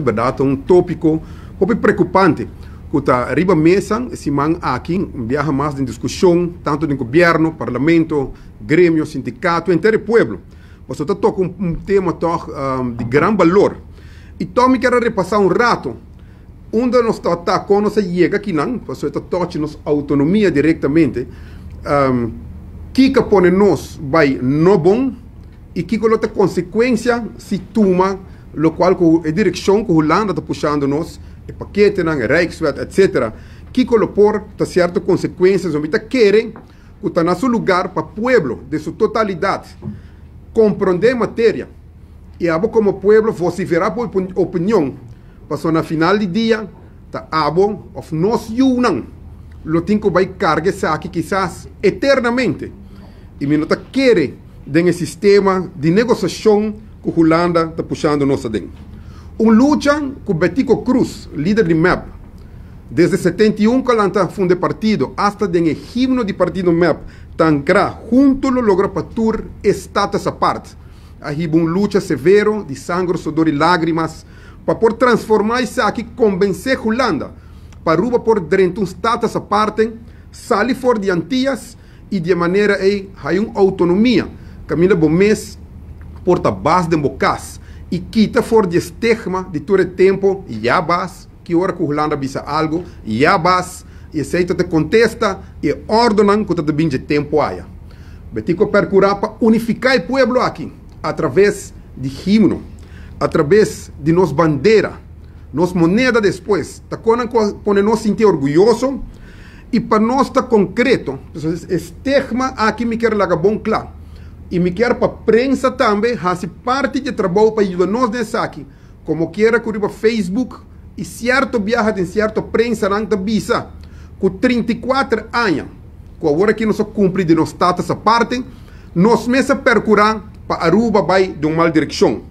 verdade, um tópico muito preocupante. Que está arriba mesa, esse aqui, viaja mais em discussão, tanto no governo, parlamento, grêmio, sindicato, inteiro pueblo. Você está tocando um, um tema toch, um, de grande valor. E também quero repassar um rato, onde nós está tá, quando nós chega aqui, não, você está tocando nossa autonomia diretamente, um, que que põe nós vai no bom e que coloca consequência se toma lo qual com a direção que Holanda está puxando nós, o paquete, a Rijkswet, etc. Que colocou tá certas consequências, ou querem que está no seu lugar para o pueblo, de sua totalidade, compreender matéria. E abo como pueblo vociferar por opinião, para na final do dia, tá abo of nós unam, lo tinco vai carga aqui quizás eternamente. E me nota querer de sistema de negociação que a Holanda está puxando nossa dentro. Um luta com Betico Cruz, líder de MEP. Desde 71 que ela funde partido, hasta o himno de partido MEP, tangra junto lo logra patur status aparte. Aí um luta severo de sangue, sudor e lágrimas para por transformar isso aqui, convencer a Holanda para ruba por dentro um status aparte, sair fora de Antillas e de maneira aí, hay uma autonomia. Camila Bomés porta base de bocas e quita for de estigma de todo tempo já bas que hora que Holanda bisa algo já bas e aceita te contesta e ordenan que te binge tempo aia betico percurar para unificar o povo aqui através de himno através de nos bandeira nos moneda depois tá quando nos sentir orgulhoso e para nós está concreto estigma aqui me quer lagar bom claro e me quer para a prensa também, faz parte de trabalho para ajudar nós nessa aqui. Como queira que Facebook e certo viaja em certa prensa não visa. Com 34 anos, com agora que nós cumpre de nós essa parte, nós mesmo percurar para Aruba vai de uma mal direção.